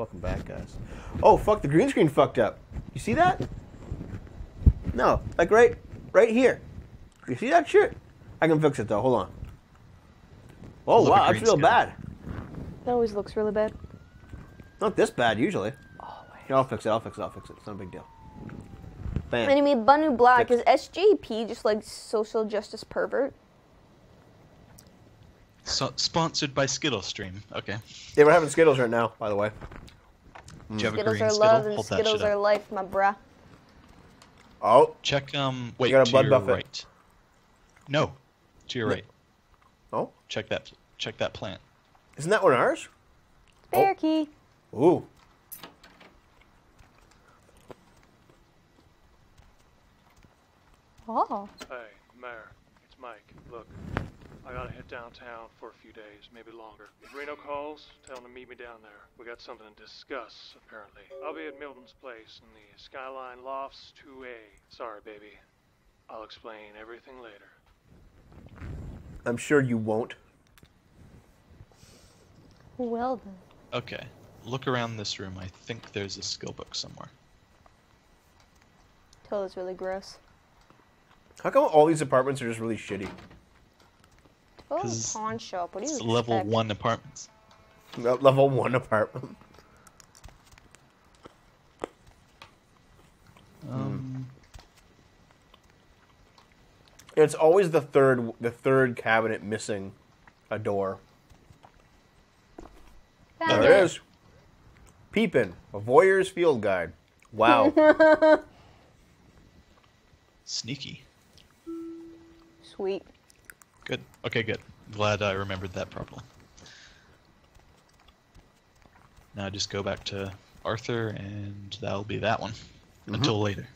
Welcome back, guys. Oh fuck! The green screen fucked up. You see that? No, like right, right here. You see that shit? I can fix it though. Hold on. Oh Look wow, at that's real screen. bad. That always looks really bad. Not this bad usually. Oh, yeah, I'll fix it. I'll fix it. I'll fix it. It's not a big deal. Bam. Enemy Banu Black Fix- is SJP just like social justice pervert? So, sponsored by Skittle Stream. Okay. Yeah, we're having Skittles right now, by the way. Do you have a Skittles green are Skittle? love and Hold Skittles are life, my bruh. Oh, Check. Um. Wait. got a to blood your buffet. right. No. To your No. right. oh, Check that. Check that plant. isn't that one of ours? Spare key. Ooh. Oh. Hey, Mayor, it's Mike. Look, I gotta head downtown for a few days, maybe longer. If Reno calls, tell him to meet me down there. We got something to discuss, apparently. I'll be at Milton's place in the Skyline Lofts 2A. Sorry, baby. I'll explain everything later. I'm sure you won't. Well then. Okay. Look around this room. I think there's a skill book somewhere. Totally really gross. How come all these apartments are just really shitty? Oh, 'Cause pawn shop. What do you It's level one apartments. Le- Level one apartment. Um. It's always the third, the third cabinet missing a door. Found There it is. Peepin', a voyeur's field guide. Wow. Sneaky. Sweet. Good. Okay, good. Glad I remembered that problem. Now just go back to Arthur, and that'll be that one. Mm-hmm. Until later.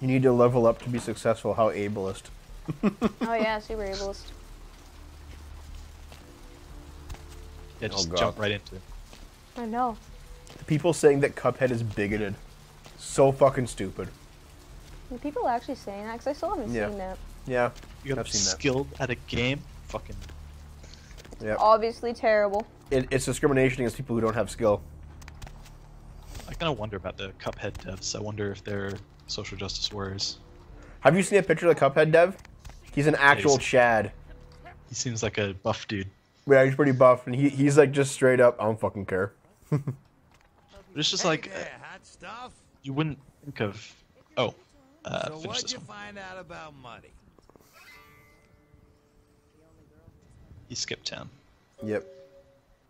you need to level up to be successful. How ableist. Oh yeah, super ableist. Yeah, just Oh, jump right into it. I know. The people saying that Cuphead is bigoted. So fucking stupid. Are people actually saying that? Because I still haven't Yeah. seen that. Yeah. You got I've seen that. skilled at a game? Fucking. Yeah. Obviously terrible. It, it's discrimination against people who don't have skill. I kind of wonder about the Cuphead devs. I wonder if they're social justice warriors. Have you seen a picture of the Cuphead dev? He's an actual He's- Chad. He seems like a buff dude. Yeah, he's pretty buff, and he, he's like just straight up. I don't fucking care. But it's just like uh, Hey there, hot stuff. You wouldn't think of. Oh, uh, so finish what'd this you one. find out about money? He skipped town. Yep.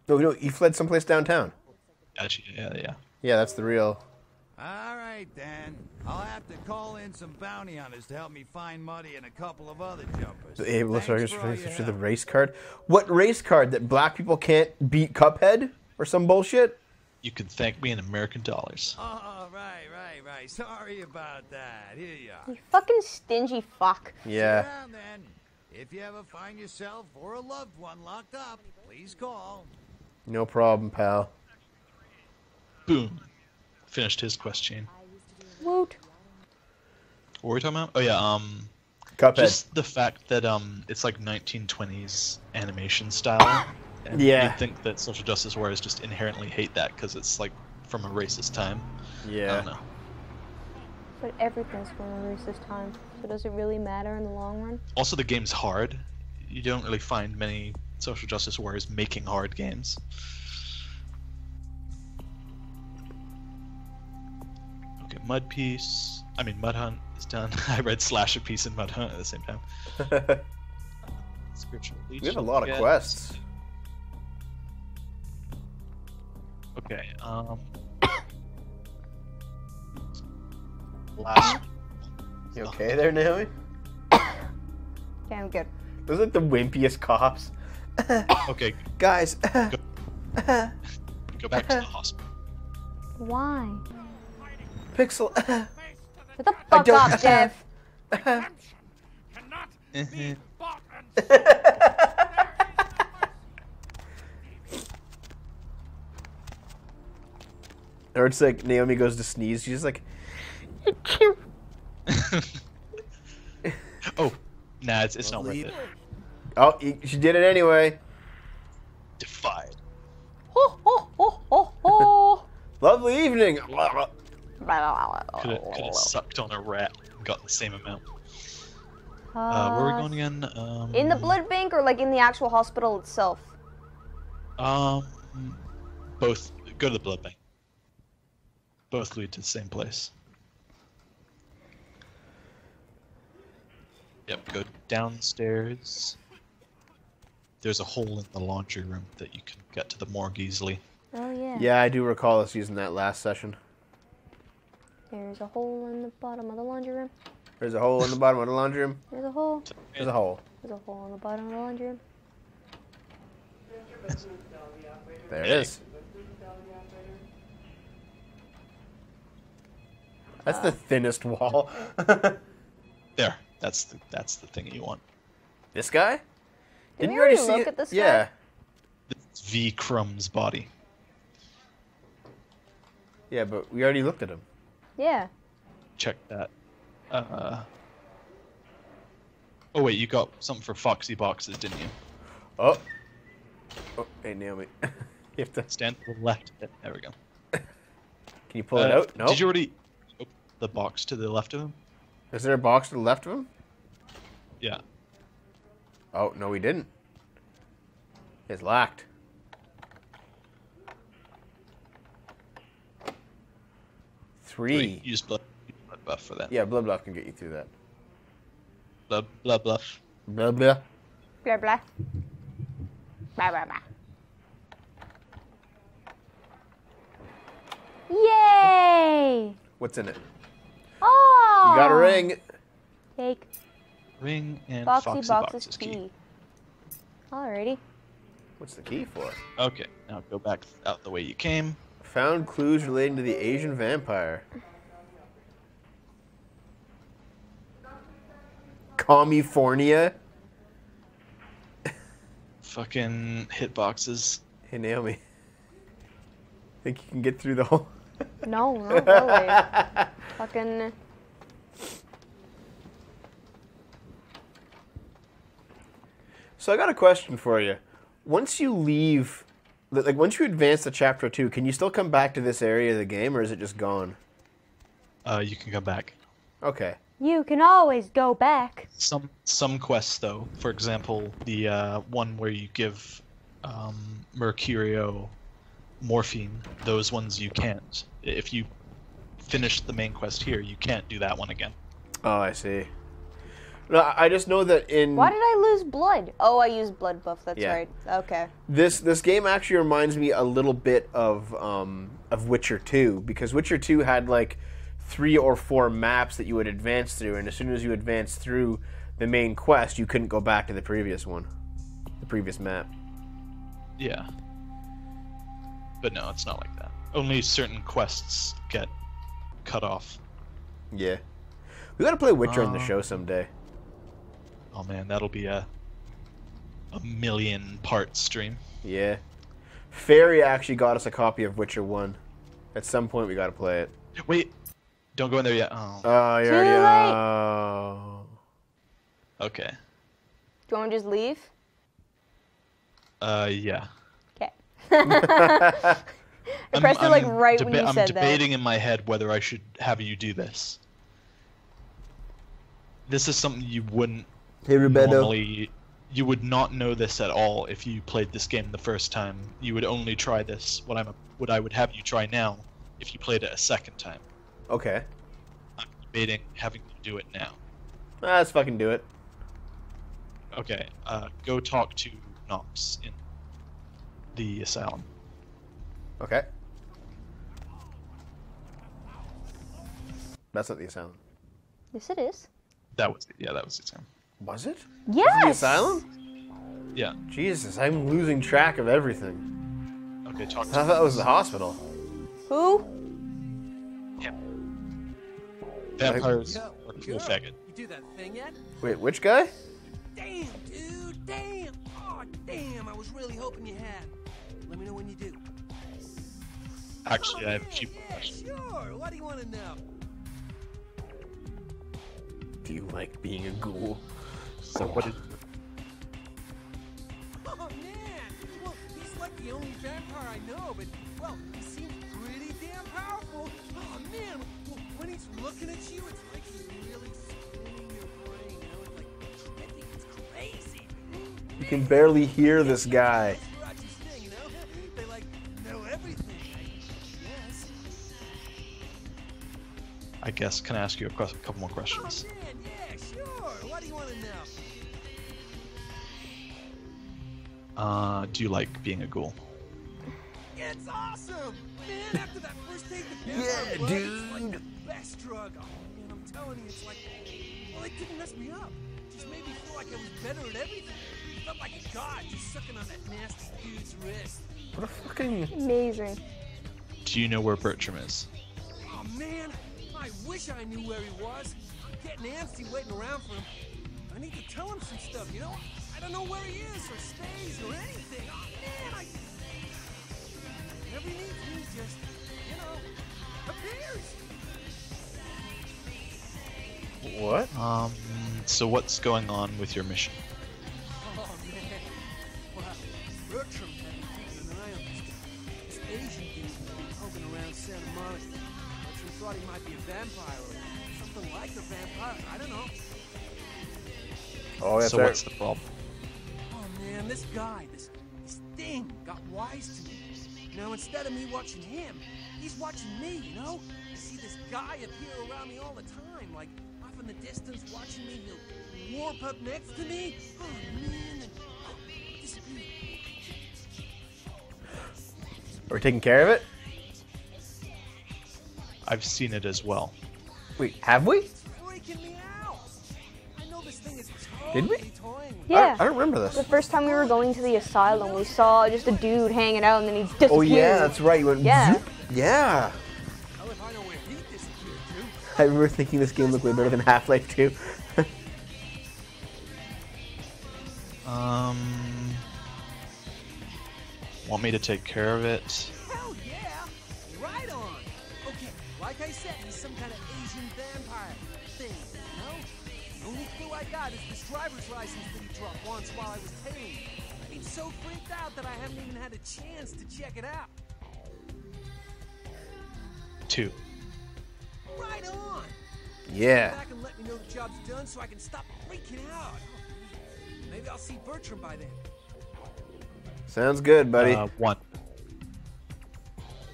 No, no, he fled someplace downtown. Gotcha. Yeah, yeah. Yeah, that's the real. All right, then. I'll have to call in some bounty hunters to help me find Muddy and a couple of other jumpers. Hey, let's Thanks start for all to the race card. What race card that black people can't beat Cuphead or some bullshit? You can thank me in American dollars. Oh, right, right, right. Sorry about that. Here you are. You fucking stingy fuck. Yeah. Sit down, then. If you ever find yourself or a loved one locked up, please call. No problem, pal. Boom. Finished his quest chain. Woot. What were we talking about? Oh yeah, um, Cuphead. just the fact that um, it's like 1920s animation style. And Yeah. You'd think that social justice warriors just inherently hate that because it's like from a racist time. I yeah. don't know. But everything's going to a racist time. So does it really matter in the long run? Also, the game's hard. You don't really find many social justice warriors making hard games. Okay, Mud Piece. I mean, Mud Hunt is done. I read Slasher Piece and Mud Hunt at the same time. Spiritual Leech. we have a lot of yeah. quests. Okay, um. Last. You okay there, Naomi? Okay, I'm good. Those are like the wimpiest cops. Okay, Guys. go back to the hospital. Why? Pixel. Shut the fuck don't- up, Jeff. Or it's like Naomi goes to sneeze. She's like, oh, nah, it's, it's not worth it. Oh, she did it anyway. Defied. Oh, oh, oh, oh, ho. Lovely evening. Could have could have sucked on a rat and got the same amount. Uh, where are we going again? Um, In the blood bank or like in the actual hospital itself? Um, both. Go to the blood bank. Both lead to the same place. Yep. Go downstairs. There's a hole in the laundry room that you can get to the morgue easily. Oh yeah. Yeah, I do recall us using that last session. There's a hole in the bottom of the laundry room. There's a hole in the bottom of the laundry room. There's a hole. There's a hole. There's a hole in the bottom of the laundry room. There it is. That's the thinnest wall. There. That's the that's the thing you want. this guy? Didn't we you already already see look it? at this guy? yeah. It's V Crumb's body. Yeah, but we already looked at him. Yeah. Check that. Uh. Oh wait, you got something for Foxy boxes, didn't you? Oh. Oh, hey Naomi. you have to. Stand to the left. of it. There we go. Can you pull it Uh, out? No. Did you already open the box to the left of him? Is there a box to the left of him? Yeah. Oh no, we didn't. It's locked. Three. Use blood, blood buff for that. Yeah, blood buff can get you through that. Blood, blood buff. Blah blah. Blah blah. Blah blah blah. Yay! What's in it? Oh! You got a ah. ring. Take Ring and Foxy, Foxy, Box's boxes key. key. Alrighty. What's the key for? Okay, now go back out the way you came. Found clues relating to the Asian vampire. California. Fucking hitboxes. Hey Naomi. Think you can get through the hole? No, no, go away. Fucking. So I got a question for you. Once you leave, like once you advance to chapter two, can you still come back to this area of the game, or is it just gone? Uh, you can come back. Okay. You can always go back. Some some quests though, for example, the uh, one where you give um, Mercurio morphine, those ones you can't. If you finish the main quest here, you can't do that one again. Oh, I see. No, I I just know that in Why did I lose blood? Oh, I used blood buff. That's Yeah. right. Okay. this this game actually reminds me a little bit of um, of Witcher Two because Witcher Two had like three or four maps that you would advance through, and as soon as you advanced through the main quest, you couldn't go back to the previous one, the previous map. Yeah. But no, it's not like that. Only certain quests get cut off. Yeah, we got to play Witcher in the Uh. show someday. Oh man, that'll be a a million part stream. Yeah, Fairy actually got us a copy of Witcher One. At some point, we got to play it. Wait, don't go in there yet. Oh, Oh, you Too already. late. Oh. okay. Do you want to just leave? Uh, yeah. Okay. I I'm- pressed it like I'm right when deba- you I'm said debating in my head whether I should have you do this. This is something you wouldn't Hey, Roberto. normally. You would not know this at all if you played this game the first time. You would only try this. What I'm, what I would have you try now, if you played it a second time. Okay, I'm debating having you do it now. Ah, let's fucking do it. Okay, uh, go talk to Knox in the asylum. Okay. That's not the asylum. Yes, it is. That was yeah, that was the asylum. Was it? Yes. The asylum? Yeah. Jesus, I'm losing track of everything. Okay, talk I thought that was the hospital. Who? him. Vampires Yo, are cool girl, faggot. You do that thing yet? Wait, which guy? Damn, dude, damn. Oh, damn. I was really hoping you had. Let me know when you do. Actually, I have a few Yeah, questions. sure. What do you want to know? Do you like being a ghoul? So what Oh man! Well, he's like the only vampire I know, but well, he seems pretty damn powerful. Oh man! Well, when he's looking at you, it's like he's really spinning your brain. You know, it's like I think it's crazy. You can barely hear this guy. I guess. Can I ask you a, quest- a couple more Oh questions? man, yeah, sure. What do you want to know? Uh, do you like being a ghoul? It's awesome! Man, after that first taste of Yeah, blood, it's like dude. the best drug. Oh man, I'm telling you, it's like, well, it didn't mess me up. It just made me feel like I was better at everything. I felt like a god just sucking on that nasty dude's wrist. What a fucking. Amazing. Do you know where Bertram is? Oh man, I wish I knew where he was. I'm getting antsy waiting around for him. I need to tell him some stuff, you know? I don't know where he is or stays or anything. Oh man, I. Whenever he needs me, just, you know, appears. What? Um, so what's going on with your mission? Thought he might be a vampire or something like a vampire. I don't know. Oh, that's so right. what's the problem? Oh man, this guy, this this thing got wise to me. Now instead of me watching him, he's watching me, you know? I see this guy appear around me all the time, like off in the distance watching me, he'll warp up next to me. Oh man, and disappear. Are we taking care of it? I've seen it as well. Wait, have we? It's freaking me out. I know this thing is Did we? totally toying with I Yeah. I don't remember this. The first time we were going to the asylum, we saw just a dude hanging out and then he disappeared. Oh yeah, that's right. You went Yeah. zoop. Yeah. I know where he disappeared I to. remember thinking this game looked way better than Half-Life 2. Um, want me to take care of it? Clue is this driver's license that he dropped once while I was tailing him. I'm so freaked out that I haven't even had a chance to check it out. Two. Right on! Yeah. Back and let me know the job's done so I can stop freaking out. Maybe I'll see Bertram by then. Sounds good, buddy. Uh, one.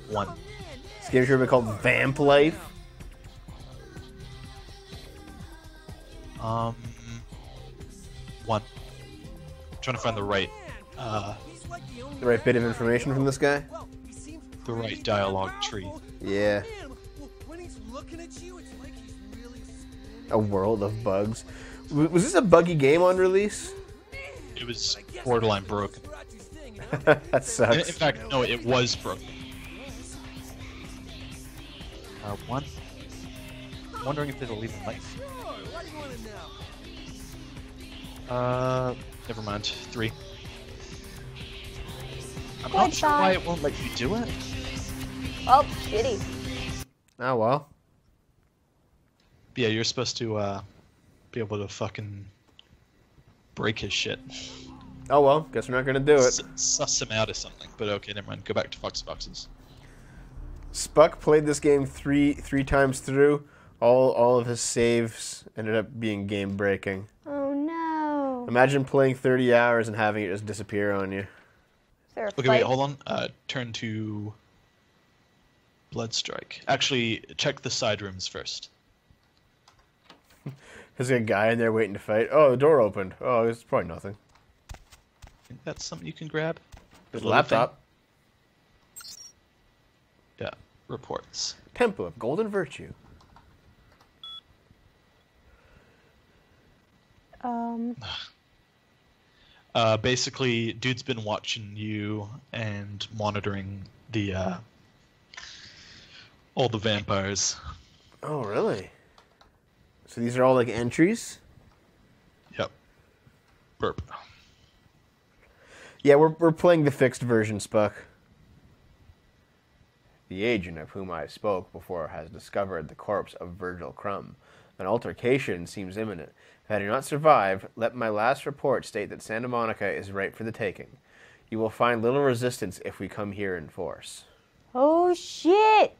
One. Oh man, yeah! this game should have been called Vamp Life. Um, one. trying to find the right, uh, the right bit of information from this guy? Well, he seems The right dialogue tree. Yeah. Man, well, when he's looking at you, it's like he's really spinning. A world of bugs. Was this a buggy game on release? it was borderline broken. That In, in fact, no, it was broken. Uh, one. Wondering if it'll even life. Sure, what Uh, never mind. Three. I'm not sure why it won't let you do it. Oh, shitty. Oh well. Yeah, you're supposed to uh, be able to fucking break his shit. Oh well. Guess we're not gonna do it. S- suss him out or something. But okay, never mind. Go back to Fox Boxes. Spuck played this game three three times through. All all of his saves ended up being game breaking. No. Imagine playing 30 hours and having it just disappear on you. Is there a Okay, fight? wait, hold on. Uh, turn to Bloodstrike. Actually, check the side rooms first. There's a guy in there waiting to fight. Oh, the door opened. Oh, it's probably nothing. think that's something you can grab. His The little thing? laptop. Yeah, reports. Temple of Golden Virtue. Um, Uh, basically, dude's been watching you and monitoring the uh, all the vampires. Oh, really? So these are all like entries? Yep. Burp. Yeah, we're, we're playing the fixed version, Spuck. The agent of whom I spoke before has discovered the corpse of Virgil Crumb, An altercation seems imminent. If I do not survive, let my last report state that Santa Monica is ripe for the taking. You will find little resistance if we come here in force. Oh shit!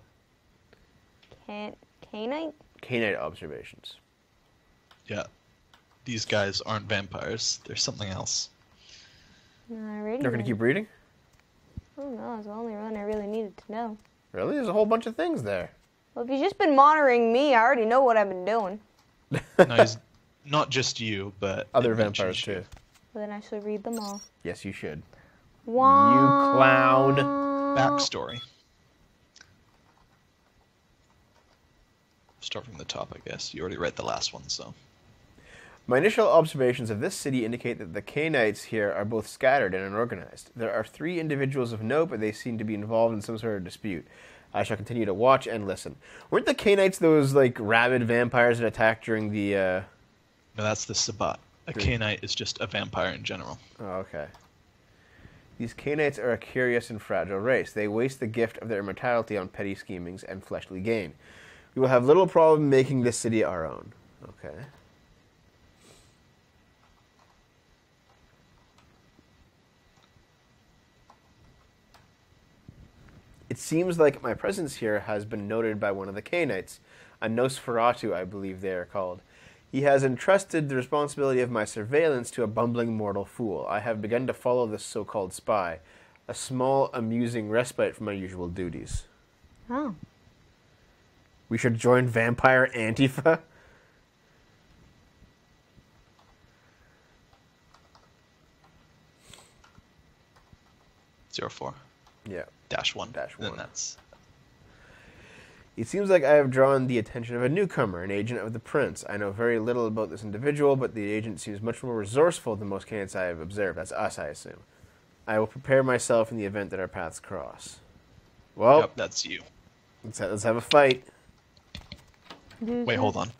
Can't canine? Canine observations. Yeah. These guys aren't vampires. They're something else. Alrighty. You're gonna then. keep reading? Oh no, it's the only one I really needed to know. Really? There's a whole bunch of things there. Well, if you've just been monitoring me, I already know what I've been doing. No, he's not just you, but Other vampires too. Well, then I should read them all. Yes, you should. Wow. clown. Backstory. Start from the top, I guess. You already read the last one, so. My initial observations of this city indicate that the Canaanites here are both scattered and unorganized. There are three individuals of note, but they seem to be involved in some sort of dispute. I shall continue to watch and listen. Weren't the Canaanites those like rabid vampires that attacked during the? Uh... No, that's the Sabbat. A Good. Canite is just a vampire in general. Oh, okay. These Canaanites are a curious and fragile race. They waste the gift of their immortality on petty schemings and fleshly gain. We will have little problem making this city our own. Okay. It seems like my presence here has been noted by one of the Canaanites, a Nosferatu, I believe they are called. He has entrusted the responsibility of my surveillance to a bumbling mortal fool. I have begun to follow this so called spy, a small, amusing respite from my usual duties. Oh. We should join Vampire Antifa? Zero four Yeah. dash one. Dash one. Then one. that's It seems like I have drawn the attention of a newcomer, an agent of the prince. I know very little about this individual, but the agent seems much more resourceful than most candidates I have observed. That's us, I assume. I will prepare myself in the event that our paths cross. Well, yep, that's you. let's, ha- let's have a fight. Mm-hmm. Wait, hold on.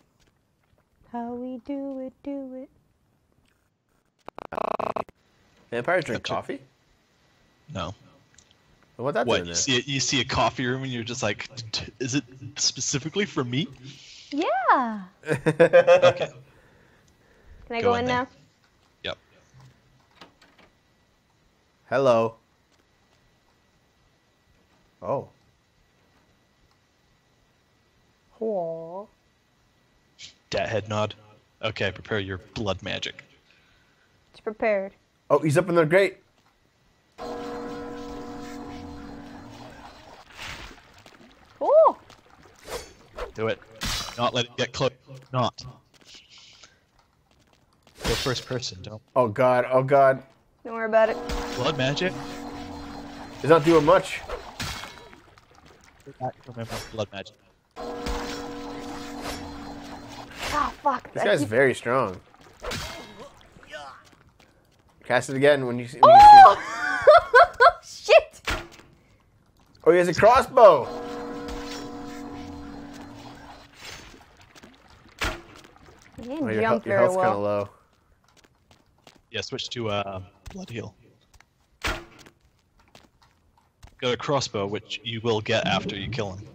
How we do it, do it. Vampires drink Gotcha. coffee? No. What that What doing you there? see? You see a coffee room, and you're just like, is it specifically for me? Yeah. Okay. Can I Go go, in in now? Yep. Hello. Oh. Hello. Dat head nod. Okay, prepare your blood magic. It's prepared. Oh, he's up in the grate. Do it. Not let it get close. Not. Go first person. Don't. Oh god, oh god. Don't worry about it. Blood magic. He's not doing much. Remember blood magic. Ah, fuck. This I guy's keep- very strong. Cast it again when you see. When you see. Oh! Shit! Oh, he has a crossbow. I didn't Oh, your, jump he- your very health's kind of low. Yeah, switch to uh, blood heal. Got a crossbow, which you will get after you kill him.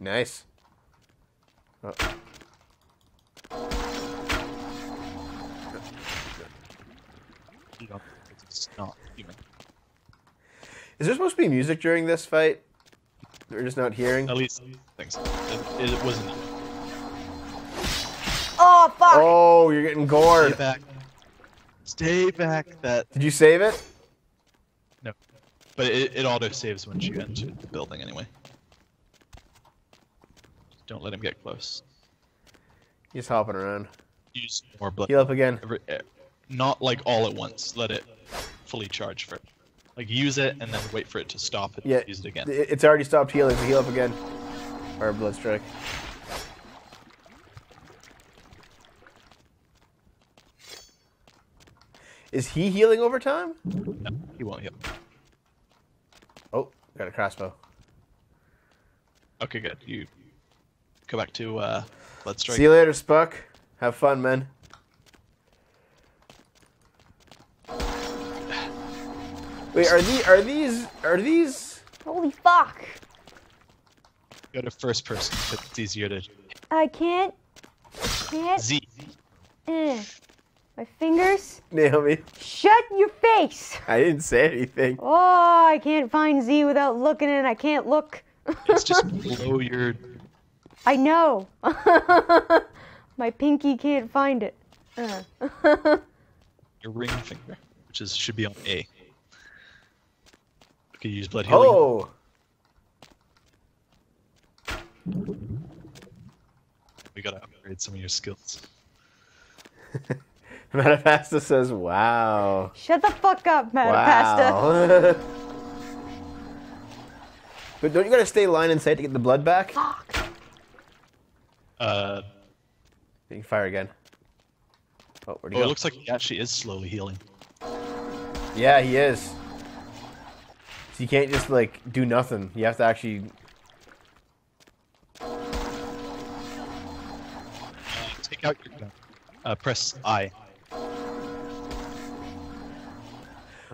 Nice. Oh. It's not human. Is there supposed to be music during this fight? We're just not hearing. At least things. It, it wasn't. Oh, fuck! Oh, you're getting gored. Stay back. Stay back. That Did you save it? no, but it, it auto saves once you enter the building anyway. Don't let him get close. He's hopping around. Use more blood. Heal up again. Every, eh, not like all at once. Let it fully charge first. Like use it and then wait for it to stop and Yeah, use it again. it's already stopped healing, so heal up again. Or blood strike. Is he healing over time? No, he won't heal. Oh, got a crossbow. Okay, good. You go back to uh, blood strike. See you later, Spuck. Have fun, man. Wait, are these are these are these Holy fuck! Go to first person. It's easier to. I can't Can't. Z. Eh. My fingers. Naomi, Shut your face. I didn't say anything. Oh, I can't find Z without looking, and I can't look. It's just below your. I know. My pinky can't find it. Uh. your ring finger, which is should be on A. Okay, use blood healing. Oh, We gotta upgrade some of your skills. Metapasta says, "Wow, Shut the fuck up, Matapasta. wow." but don't you gotta stay line in sight to get the blood back? Fuck. Uh, You can fire again. Oh, where'd he oh, it looks like he actually is slowly healing. Yeah, he is. So you can't just like do nothing. You have to actually. Take out your gun. Uh, press I.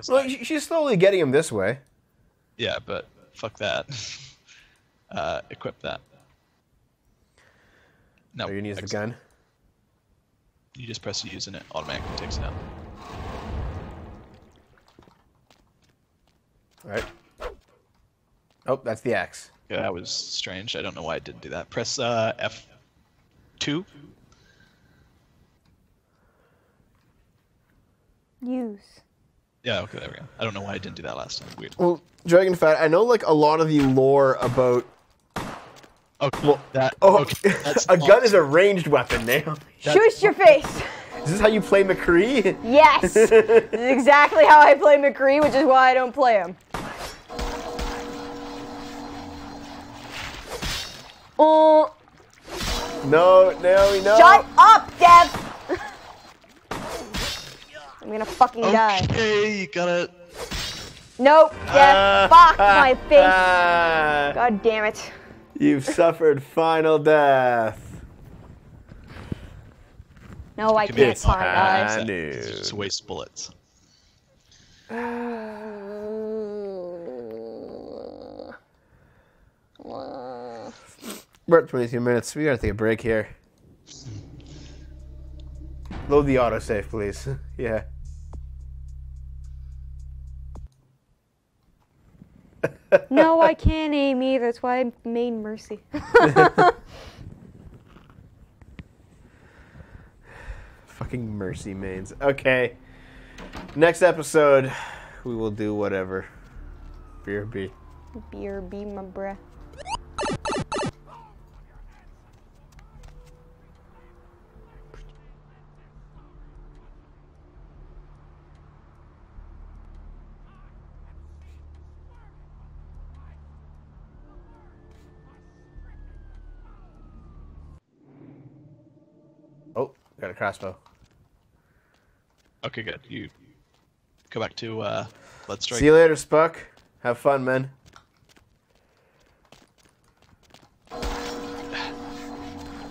Well, I. she's slowly getting him this way. Yeah, but fuck that. uh, equip that. No, Are you gonna use the X. gun? You just press use and it automatically takes it out. All right. Oh, that's the axe. Yeah, that was strange. I don't know why I didn't do that. Press uh, F2. Use. Yeah, okay, there we go. I don't know why I didn't do that last time. Weird. Well, Dragon Fat, I know like a lot of the lore about. Okay, Well, that. Oh, okay, that's a not- gun is a ranged weapon now. Shoot your face. Is this how you play McCree? Yes. this is exactly how I play McCree, which is why I don't play him. Oh, No, no, no. shut up, Dev. I'm gonna fucking die. Okay, you got it. Nope, Dev. Fuck my face. Ah, God damn it. you've suffered final death. No, I Give can't find eyes. no. Just waste bullets. We're at 22 minutes. We gotta take a break here. Load the autosave, please. yeah. No, I can't aim either. That's why I made Mercy. Fucking mercy mains. Okay. Next episode, we will do whatever. BRB. Beer, be my breath. Oh, got a crossbow. Okay, good. You go back to uh, Blood Strike. See you later, Spuck. Have fun, man.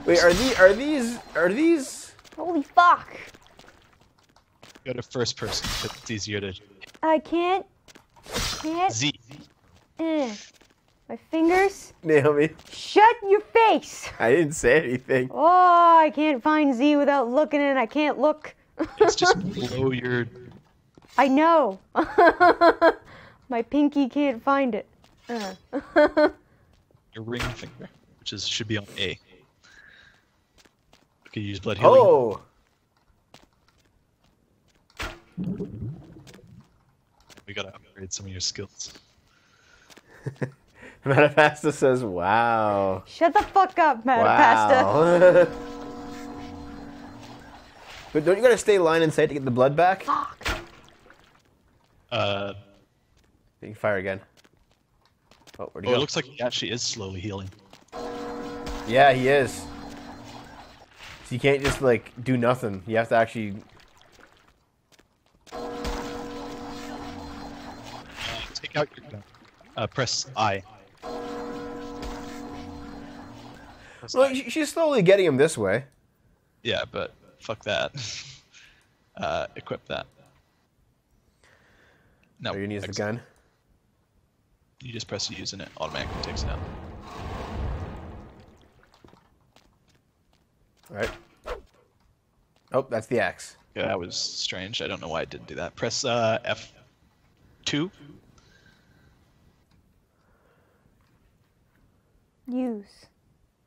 Wait, are these are these are these Holy fuck. Go to first person. It's easier to. I can't. Can't. Z. Eh. My fingers. Naomi? Shut your face. I didn't say anything. Oh, I can't find Z without looking, and I can't look. It's just below your. I know. My pinky can't find it. Uh. your ring finger, which is should be on A. Okay, use blood healing. Oh, We gotta upgrade some of your skills. Metapasta says, "Wow, Shut the fuck up, Matapasta. wow." but don't you gotta stay line in sight to get the blood back? Fuck. Uh, You can fire again. Oh, where'd he oh, it go? looks like he actually is slowly healing. Yeah, he is. So you can't just like do nothing. You have to actually. Take out your gun. Uh, press I. Press Well, I. she's slowly getting him this way. Yeah, but fuck that. Uh, equip that. No, Are you gonna use the X. gun? You just press use and it automatically takes it out. All right. Oh, that's the axe. Yeah, that was strange. I don't know why I didn't do that. Press uh, F2. Use.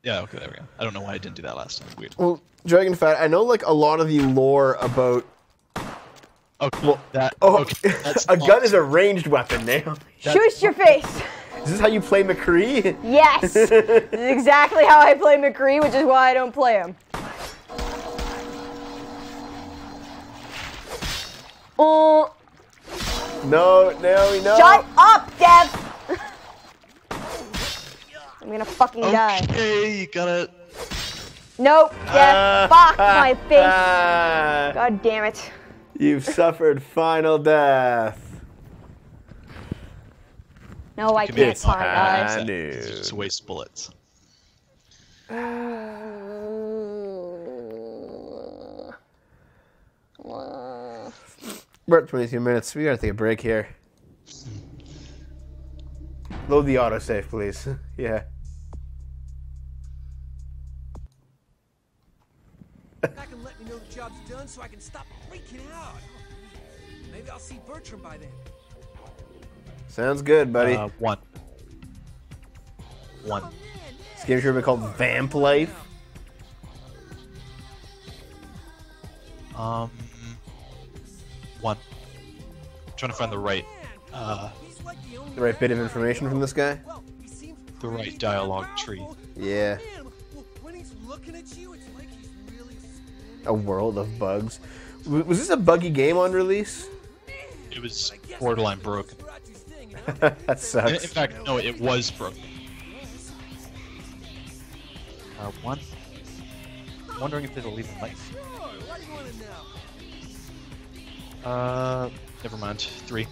Yeah, okay, there we go. I don't know why I didn't do that last time. Weird. Well, Dragon Fat, I know like a lot of the lore about. Okay, Well, that. Oh, okay, that's a not- gun is a ranged weapon now. Shoot your face. Is this how you play McCree? Yes. this is exactly how I play McCree, which is why I don't play him. Oh, No, Naomi, no. shut up, Dev. I'm gonna fucking die. Okay, you gotta. Nope, Dev. Fuck my face. Ah, God damn it. you've suffered final death. No, I can can't. fly, guys. Ah, It's just waste bullets. We're at 22 minutes. We gotta take a break here. Load the autosave, please. yeah. The job's done so I can stop freaking out. Maybe I'll see Bertram by then. Sounds good, buddy. Uh, one. One. this game should be called Vamp Life. Um. One. trying to find the right, uh, the right bit of information from this guy? Well, he seems the right dialogue tree. Yeah. Man, when he's looking at you, A world of bugs. W- Was this a buggy game on release? It was borderline I'm broken. Sriracha's thing, that In, in fact, no, it was broken. Uh, one. Wondering if it'll even let. sure. What do you want to know? Uh, never mind. Three.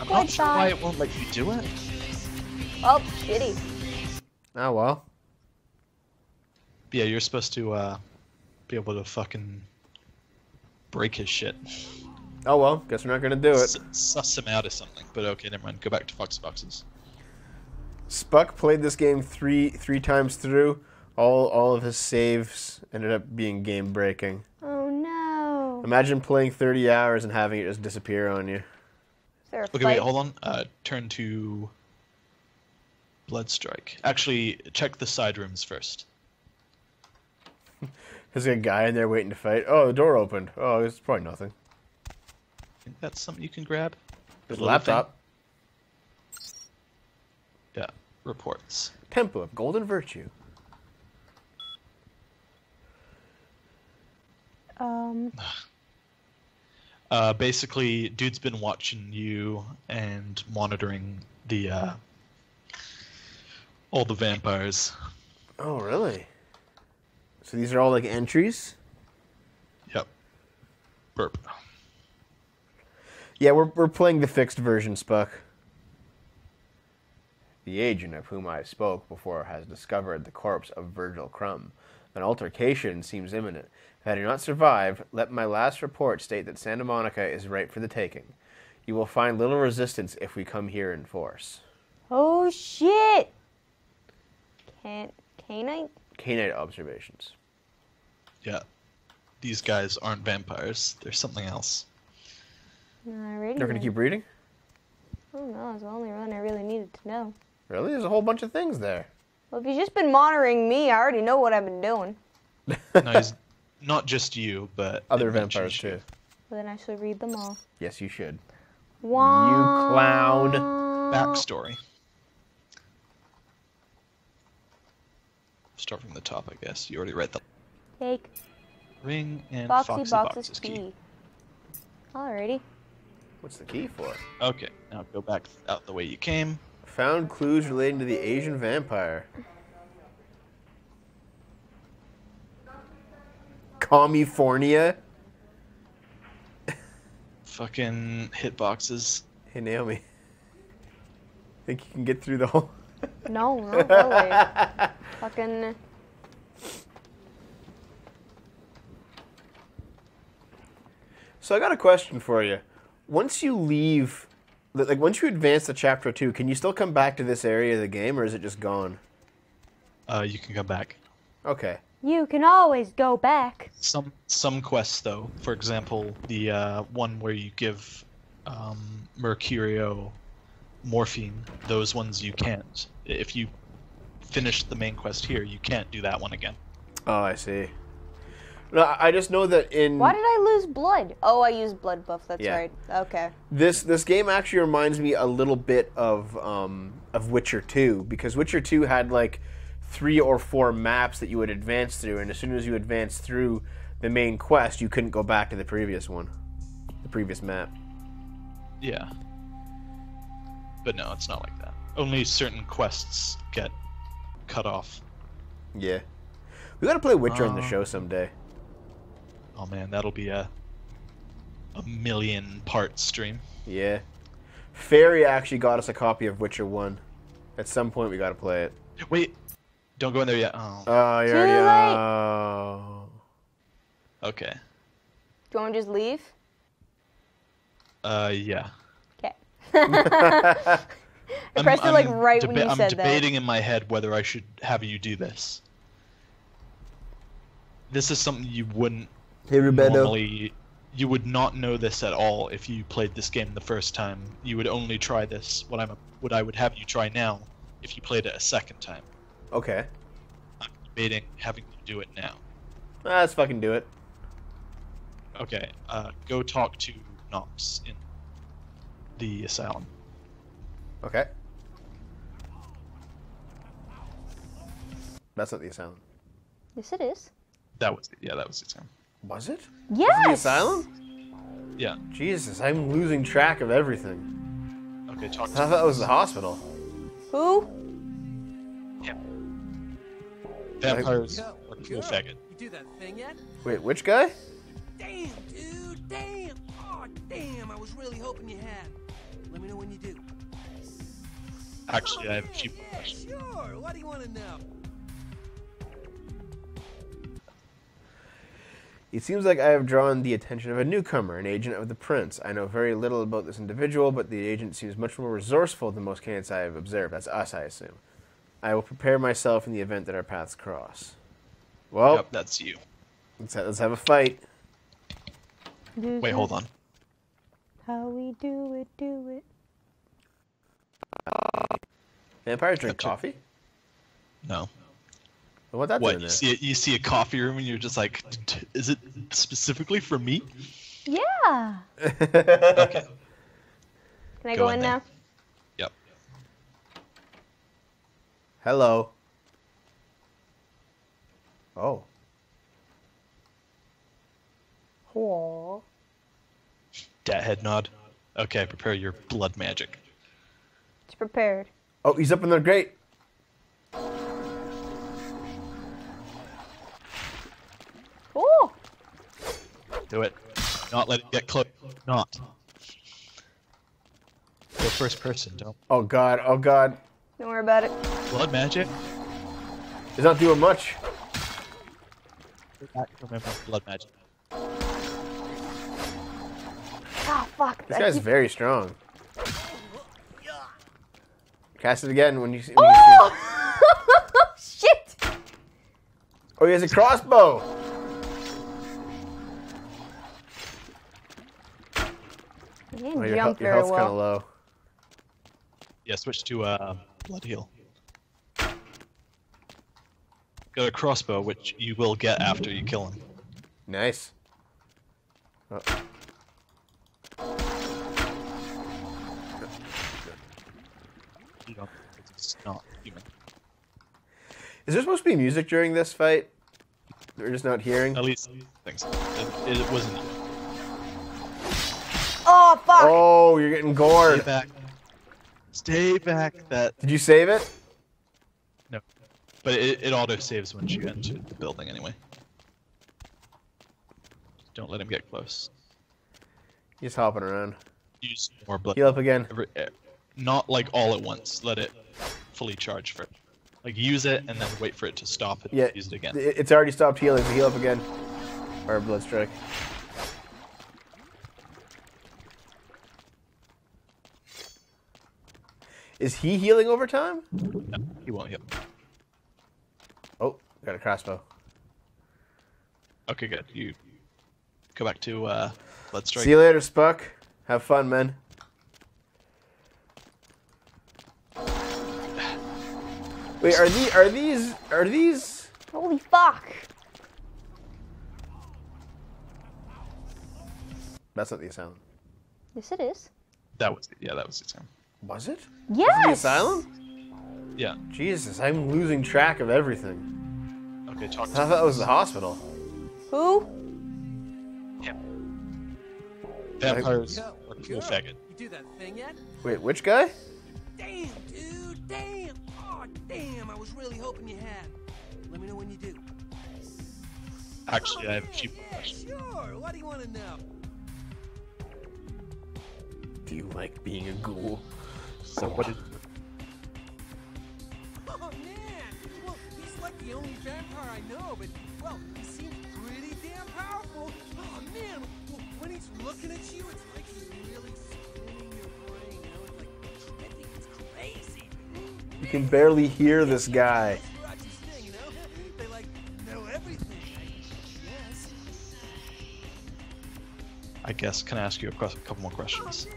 I'm not sure why it won't let you do it. Oh, shitty. Oh well. But yeah, you're supposed to uh, be able to fucking break his shit. Oh well. Guess we're not gonna do it. S- suss him out or something. But okay, never mind. Go back to Fox Boxes. Spuck played this game three three times through. All all of his saves ended up being game breaking. Oh no. Imagine playing 30 hours and having it just disappear on you. Is there a Okay, fight? wait, hold on. Uh, turn to Bloodstrike. Actually, check the side rooms first. There's a guy in there waiting to fight. Oh, the door opened. Oh, it's probably nothing. think that's something you can grab. There's a laptop. thing. Yeah, reports. Temple of Golden Virtue. Um, Uh, basically, dude's been watching you and monitoring the uh, all the vampires. Oh, really? So these are all like entries? Yep. Burp. Yeah, we're, we're playing the fixed version, Spuck. The agent of whom I spoke before has discovered the corpse of Virgil Crumb. An altercation seems imminent. If I do not survive, let my last report state that Santa Monica is ripe for the taking. You will find little resistance if we come here in force. oh shit. Can't, canine? Canine observations. Yeah. These guys aren't vampires. They're something else. Alrighty. You're going to keep reading? Oh no, it's the only one I really needed to know. Really? There's a whole bunch of things there. Well, if you've just been monitoring me, I already know what I've been doing. No, he's not just you, but Other vampires, too. Well, then I should read them all. Yes, you should. Wow. You clown. Backstory. Start from the top, I guess. You already read the Take ring and Foxy, Foxy, Box's Box's key. key. Alrighty. What's the key for? Okay, now go back out the way you came. Found clues relating to the Asian vampire. California. Fucking hitboxes. Hey Naomi. Think you can get through the whole? No, no, go away. Fucking. So I got a question for you. Once you leave, like once you advance to chapter two, can you still come back to this area of the game, or is it just gone? Uh, you can come back. Okay. You can always go back. Some some quests, though, for example, the uh, one where you give um, Mercurio morphine, those ones you can't. If you finish the main quest here, you can't do that one again. Oh, I see. No, I I just know that in Why did I lose blood? Oh, I used blood buff. That's Yeah. right. Okay. this this game actually reminds me a little bit of um, of Witcher 2 because Witcher 2 had like three or four maps that you would advance through, and as soon as you advanced through the main quest, you couldn't go back to the previous one, the previous map. Yeah. But no, it's not like that. Only certain quests get cut off. Yeah, we gotta play Witcher on the Uh, show someday. Oh man, that'll be a a million part stream. Yeah, Fairy actually got us a copy of Witcher 1. At some point, we gotta play it. Wait, don't go in there yet. Oh, Oh, you Too already. late. Oh. okay. Do you want to just leave? Uh, yeah. Okay. I I'm- pressed it like I'm right when deba- you I'm said debating in my head whether I should have you do this. This is something you wouldn't Hey, normally. You would not know this at all if you played this game the first time. You would only try this. What I'm, what I would have you try now, if you played it a second time. Okay. I'm debating having you do it now. Ah, let's fucking do it. Okay. Uh, go talk to Knox in the asylum. Okay. That's not the asylum. Yes, it is. That was yeah, that was the time. Was it? Yes. The asylum? Yeah. Jesus, I'm losing track of everything. Okay. Talk I thought that was the hospital. Who? vampires. Yo, are cool girl, faggot. You do that thing yet? Wait, which guy? Damn, dude, damn. Oh, damn. I was really hoping you had. Let me know when you do. Actually, I have a yeah, few yeah, questions. sure. What do you want to know? It seems like I have drawn the attention of a newcomer, an agent of the prince. I know very little about this individual, but the agent seems much more resourceful than most candidates I have observed. That's us, I assume. I will prepare myself in the event that our paths cross. Well, Yep, that's you. let's, ha- let's have a fight. Mm-hmm. Wait, hold on. How we do it, do it. Vampires drink Gotcha. coffee? No. What that What doing you there? see? You see a coffee room, and you're just like, is it specifically for me? Yeah. Okay. Can I Go go, in in now? Yep. Hello. Oh. Aw. Dat head nod. Okay, prepare your blood magic. It's prepared. Oh, he's up in the grate. Do it. Not let it get close. Not. Go first person. Don't. Oh god, oh god. Don't worry about it. Blood magic. He's not doing much. Remember blood magic. Ah, fuck. This I guy's keep- very strong. Cast it again when you see. When you see Oh! Shit! oh, he has a crossbow. Oh, your, jump health, your very health's kind of low. Yeah, switch to uh, blood heal. Got a crossbow, which you will get after you kill him. Nice. Oh. It's not human. Is there supposed to be music during this fight? We're just not hearing. At least thanks. It, it wasn't. Oh, fuck! Oh, you're getting gored. Stay gored. back. Stay back. That Did you save it? no. But it, it auto saves once you enter the building anyway. Don't let him get close. He's hopping around. Use more blood. Heal up again. Every, eh, not like all at once. Let it fully charge first. Like use it and then wait for it to stop and Yeah, use it again. it's already stopped healing. So heal up again. Or blood strike. Is he healing over time? No, he won't heal. Oh, Got a crossbow. Okay, good. You go back to uh, Blood Strike. See you later, Spuck. Have fun, man. Wait, are these are these are these? Holy fuck! That's not the sound. Yes, it is. That was yeah, that was the time. Was it? Yes. The asylum? Yeah. Jesus, I'm losing track of everything. Okay, talk I thought to that was the hospital. Who? him. Vampires Yo, are cool faggot. You do that thing yet? Wait, which guy? Damn, dude, damn. Oh, damn. I was really hoping you had. Let me know when you do. Actually, I have a Oh, few yeah, questions. sure. What do you want to know? Do you like being a ghoul? So what did Oh, man. Well, he's like the only vampire I know, but, well, he seems pretty damn powerful. Oh, man. Well, when he's looking at you, it's like he's really spinning your brain. You know, it's like, trippy. It's crazy. You can barely hear this guy. Scratchy thing, you know? They, like, know everything. I guess. Can I ask you a couple more Oh, questions? man,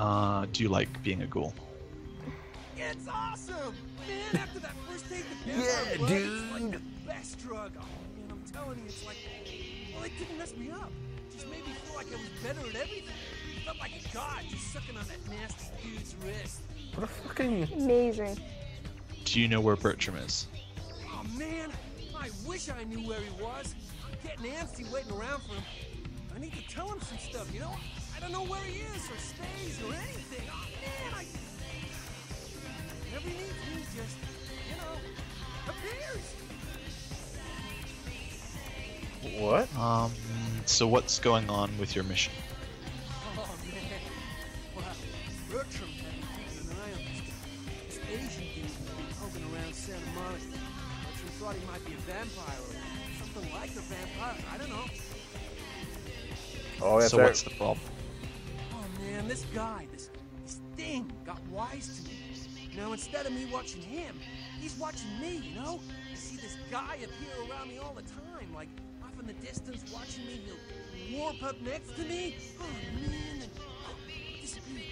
Uh, do you like being a ghoul? It's awesome! Man, after that first date with Yeah, Vampire Blood, it's like dude. the best drug. Oh, man, I'm telling you, it's like, well, it didn't mess me up. It just made me feel like I was better at everything. I felt like a god just sucking on that nasty dude's wrist. What a fucking. Amazing. Do you know where Bertram is? Oh, man, I wish I knew where he was. I'm getting antsy waiting around for him. I need to tell him some stuff, you know? I don't know where he is or stays or anything. Oh, man, I... Whenever he needs me, just, you know, appears. What? Um, so what's going on with your mission? Oh, man. Wow. Bertram had me keeping an eye on this guy. This Asian dude who's been poking around Santa Monica. Bertram thought he might be a vampire or something like a vampire. I don't know. Oh, that's so right. what's the problem? Man, this guy, this this thing, got wise to me. You know, instead of me watching him, he's watching me. You know, I see this guy appear around me all the time, like off in the distance, watching me. He'll warp up next to me. Oh man, and disappear.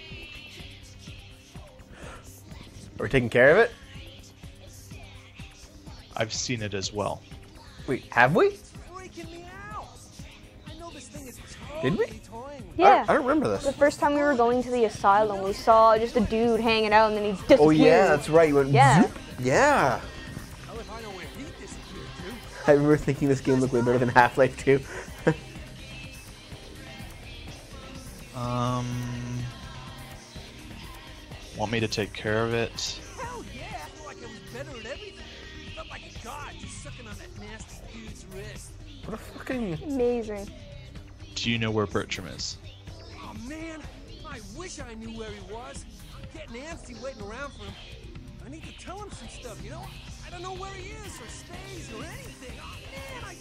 Are we taking care of it? I've seen it as well. Wait, have we? Did we? totally toying with I, Yeah. I don't remember this. The first time we were going to the asylum, we saw just a dude hanging out, and then he disappeared. Oh yeah, that's right. You went. Yeah. zoop. Yeah. I know where he disappeared to. I remember thinking this game looked way better than Half Life 2. Um, want me to take care of it? Hell yeah, I feel like I was better at everything. Felt like a god just sucking on that nasty dude's wrist. What a fucking. Amazing. Do you know where Bertram is? Oh man, I wish I knew where he was. I'm getting antsy waiting around for him. I need to tell him some stuff, you know? I don't know where he is or stays or anything. Oh man, I.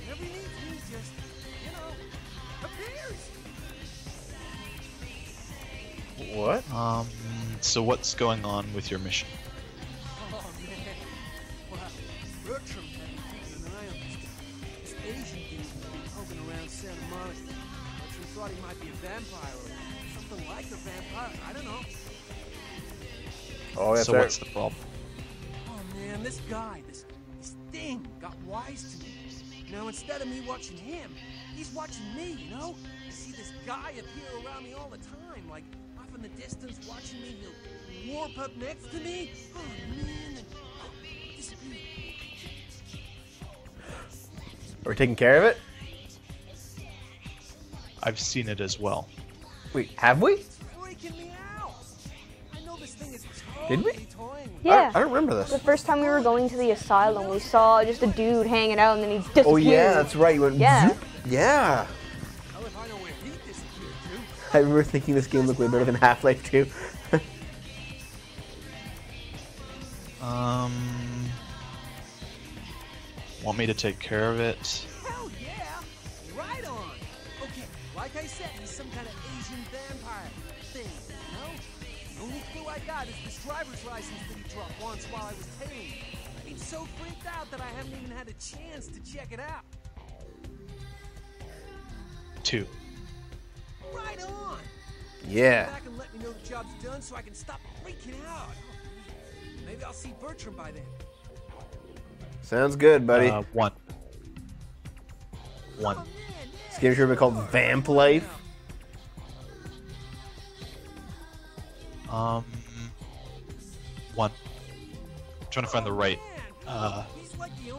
Whenever he needs me, just, you know, appears. What? Um, so what's going on with your mission? Vampire or something like a vampire. I don't know. Oh, yeah, so right. what's the problem? Oh man, this guy, this this thing got wise to me. You know, instead of me watching him, he's watching me, you know? I see this guy appear around me all the time, like off in the distance watching me, he'll warp up next to me. Oh man, and disappear. Are we taking care of it? I've seen it as well. Wait, have we? It's freaking me out. I know this thing is Did we? totally toying with I Yeah. I don't remember this. The first time we were going to the asylum, we saw just a dude hanging out, and then he disappeared. Oh yeah, that's right. You went. Yeah. zoop. Yeah. I know where he disappeared to. I remember thinking this game looked way better than Half Life 2. Um, want me to take care of it? I got is this driver's license that he dropped once while I was tailing. He's so freaked out that I haven't even had a chance to check it out. Two. Right on! Yeah. Back and let me know the job's done so I can stop freaking out. Maybe I'll see Bertram by then. Sounds good, buddy. Uh, one. One. Oh, man, this game should be called Vamp Life. Um. One. trying to find the right, uh,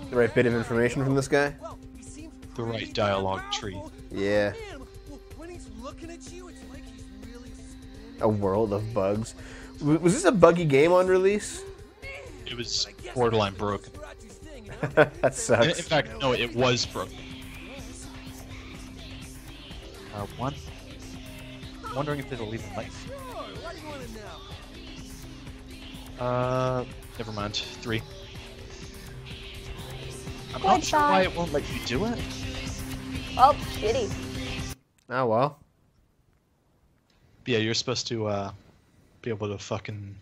the right bit of information from this guy? Well, he seems The right dialogue tree. Yeah. Man, w- when he's looking at you, it's like he's really spinning. A world of bugs. Was this a buggy game on release? it was borderline I'm broken. Srirach's thing, you know? that In, in fact, no, it was broken. Uh, one. Wondering if it'll leave even let. Uh, never mind. Three. I'm not sure why it won't let you do it. Oh, shitty. Oh well. Yeah, you're supposed to uh, be able to fucking